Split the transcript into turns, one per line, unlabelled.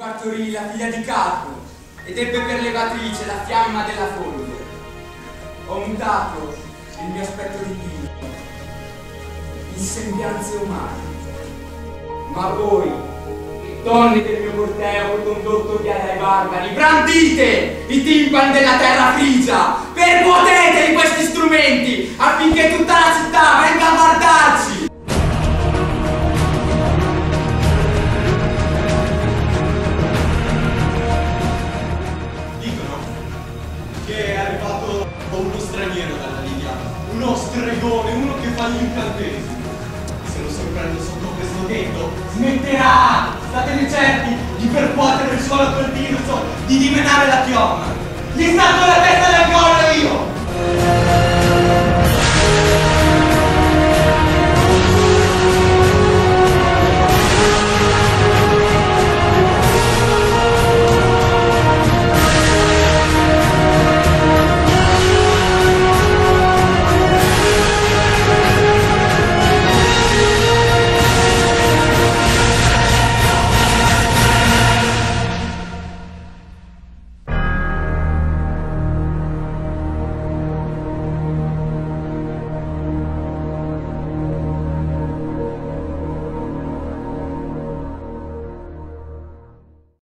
partorì la figlia di Carlo ed ebbe per levatrice la fiamma della foglia. Ho mutato il mio aspetto divino in sembianze umane. Ma voi, donne del mio corteo condotto via dai barbari, brandite i timpani della terra frigia,
uno stregone, uno che fa gli incantesimi. Se lo sorprendo sotto questo tetto, smetterà, statene certi, di percuotere il suolo col dirzo, di dimenare la chioma. Gli stacco la